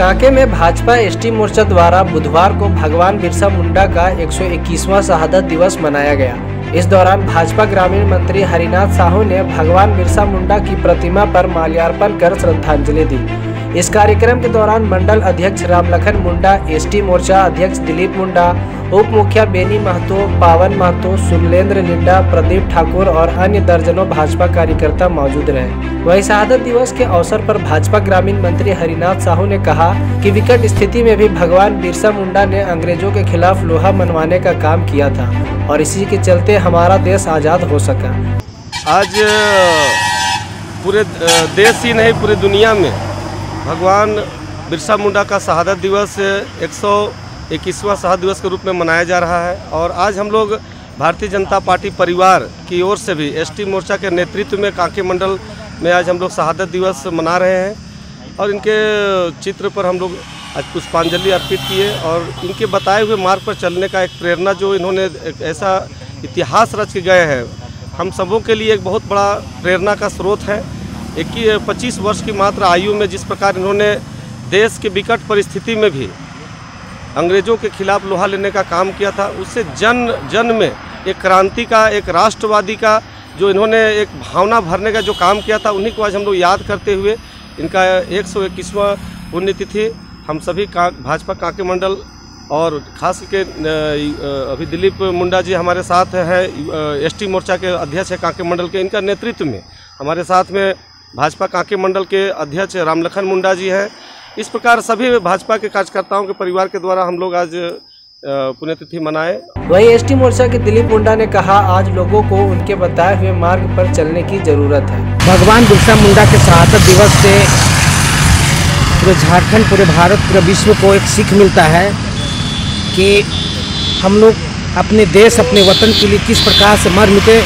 कांके में भाजपा एसटी मोर्चा द्वारा बुधवार को भगवान बिरसा मुंडा का 121वां शहादत दिवस मनाया गया। इस दौरान भाजपा ग्रामीण मंत्री हरिनाथ साहू ने भगवान बिरसा मुंडा की प्रतिमा पर माल्यार्पण कर श्रद्धांजलि दी। इस कार्यक्रम के दौरान मंडल अध्यक्ष रामलखन मुंडा, एसटी मोर्चा अध्यक्ष दिलीप मुंडा, उप मुखिया बेनी महतो, पावन महतो सुलेंद्र लिंडा, प्रदीप ठाकुर और अन्य दर्जनों भाजपा कार्यकर्ता मौजूद रहे। वही शहादत दिवस के अवसर पर भाजपा ग्रामीण मंत्री हरिनाथ साहू ने कहा कि विकट स्थिति में भी भगवान बिरसा मुंडा ने अंग्रेज़ों के खिलाफ लोहा मनवाने का काम किया था और इसी के चलते हमारा देश आज़ाद हो सका। आज पूरे देश ही नहीं, पूरी दुनिया में भगवान बिरसा मुंडा का शहादत दिवस एक सौ इक्कीसवां शहादत दिवस के रूप में मनाया जा रहा है और आज हम लोग भारतीय जनता पार्टी परिवार की ओर से भी एसटी मोर्चा के नेतृत्व में कांके मंडल में आज हम लोग शहादत दिवस मना रहे हैं और इनके चित्र पर हम लोग आज पुष्पांजलि अर्पित किए और इनके बताए हुए मार्ग पर चलने का एक प्रेरणा जो इन्होंने एक ऐसा इतिहास रच के गए हैं, हम सबों के लिए एक बहुत बड़ा प्रेरणा का स्रोत है। इक्कीस पच्चीस वर्ष की मात्र आयु में जिस प्रकार इन्होंने देश के विकट परिस्थिति में भी अंग्रेज़ों के खिलाफ लोहा लेने का काम किया था, उससे जन जन में एक क्रांति का, एक राष्ट्रवादी का जो इन्होंने एक भावना भरने का जो काम किया था, उन्हीं को आज हम लोग याद करते हुए इनका एक सौ इक्कीसवां पुण्यतिथि हम सभी का, भाजपा कांके मंडल और खास के अभी दिलीप मुंडा जी हमारे साथ हैं एसटी मोर्चा के अध्यक्ष हैं कांके मंडल के, इनका नेतृत्व में, हमारे साथ में भाजपा कांके मंडल के अध्यक्ष रामलखन मुंडा जी हैं। इस प्रकार सभी भाजपा के कार्यकर्ताओं के परिवार के द्वारा हम लोग आज पुण्यतिथि मनाए। वहीं एसटी मोर्चा के दिलीप मुंडा ने कहा आज लोगों को उनके बताए हुए मार्ग पर चलने की ज़रूरत है। भगवान बिरसा मुंडा के शहादत दिवस से पूरे झारखंड पूरे भारत पूरे विश्व को एक सीख मिलता है कि हम लोग अपने देश अपने वतन के लिए किस प्रकार से मर मिटे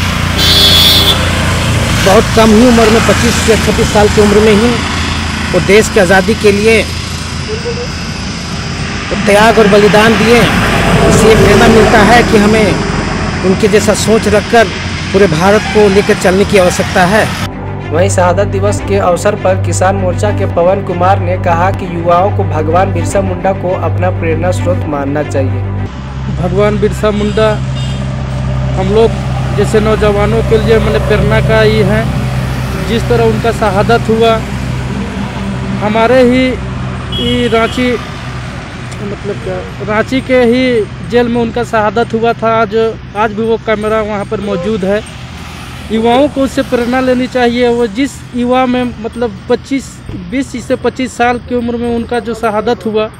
बहुत कम ही उम्र में 25 से छब्बीस साल की उम्र में ही वो देश की आज़ादी के लिए तो त्याग और बलिदान दिए इससे प्रेरणा मिलता है कि हमें उनके जैसा सोच रखकर पूरे भारत को लेकर चलने की आवश्यकता है। वहीं शहादत दिवस के अवसर पर किसान मोर्चा के पवन कुमार ने कहा कि युवाओं को भगवान बिरसा मुंडा को अपना प्रेरणा स्रोत मानना चाहिए। भगवान बिरसा मुंडा हम लोग जैसे नौजवानों के लिए मैंने प्रेरणा का ही है, जिस तरह उनका शहादत हुआ, हमारे ही रांची मतलब क्या, रांची के ही जेल में उनका शहादत हुआ था, आज आज भी वो कैमरा वहाँ पर मौजूद है। युवाओं को उससे प्रेरणा लेनी चाहिए, वो जिस युवा में मतलब 25 20 से 25 साल की उम्र में उनका जो शहादत हुआ,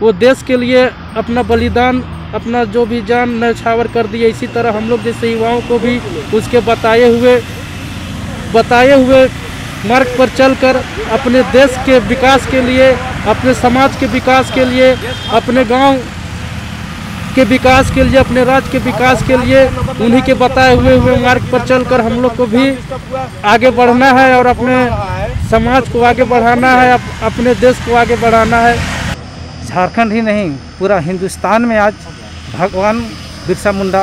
वो देश के लिए अपना बलिदान अपना जो भी जान नछावर कर दिए इसी तरह हम लोग जैसे युवाओं को भी उसके बताए हुए बताए हुए मार्ग पर चलकर अपने देश के विकास के लिए, अपने समाज के विकास के लिए, अपने गाँव के विकास के लिए, अपने राज्य के विकास के लिए उन्हीं के बताए हुए हुए मार्ग पर चलकर हम लोग को भी आगे बढ़ना है और अपने समाज को आगे बढ़ाना है अपने देश को आगे बढ़ाना है। झारखंड ही नहीं, पूरा हिंदुस्तान में आज भगवान बिरसा मुंडा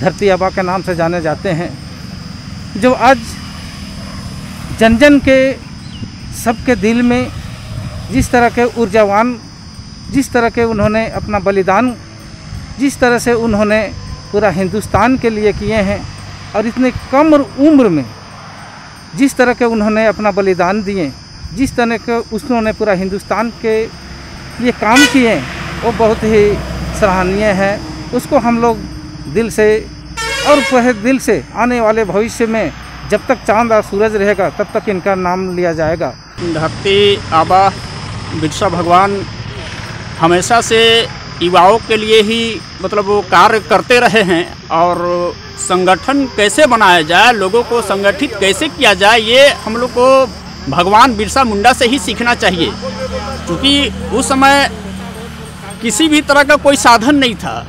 धरती आबा के नाम से जाने जाते हैं। जो आज जन जन के, सबके दिल में जिस तरह के ऊर्जावान, जिस तरह के उन्होंने अपना बलिदान, जिस तरह से उन्होंने पूरा हिंदुस्तान के लिए किए हैं, और इतने कम उम्र में जिस तरह के उन्होंने अपना बलिदान दिए, जिस तरह के उन्होंने पूरा हिंदुस्तान के लिए काम किए, वो बहुत ही सराहनीय है। उसको हम लोग दिल से और वह दिल से आने वाले भविष्य में जब तक चाँद और सूरज रहेगा, तब तक इनका नाम लिया जाएगा। धरती आबा बिरसा भगवान हमेशा से युवाओं के लिए ही मतलब वो कार्य करते रहे हैं और संगठन कैसे बनाया जाए, लोगों को संगठित कैसे किया जाए, ये हम लोग को भगवान बिरसा मुंडा से ही सीखना चाहिए। क्योंकि उस समय किसी भी तरह का कोई साधन नहीं था।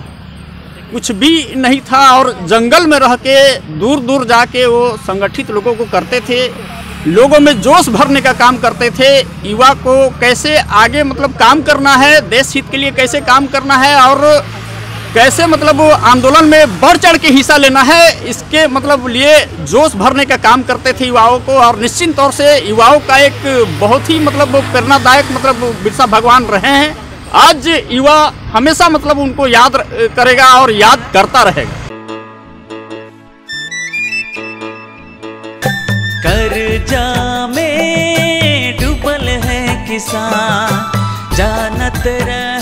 कुछ भी नहीं था और जंगल में रह के दूर दूर जाके वो संगठित लोगों को करते थे। लोगों में जोश भरने का काम करते थे। युवा को कैसे आगे मतलब काम करना है, देश हित के लिए कैसे काम करना है और कैसे मतलब आंदोलन में बढ़ चढ़ के हिस्सा लेना है, इसके मतलब लिए जोश भरने का काम करते थे युवाओं को और निश्चित तौर से युवाओं का एक बहुत ही मतलब प्रेरणादायक मतलब बिरसा भगवान रहे हैं। आज युवा हमेशा मतलब उनको याद करेगा और याद करता रहेगा। कर जा में डुबल है किसान, जानत रहे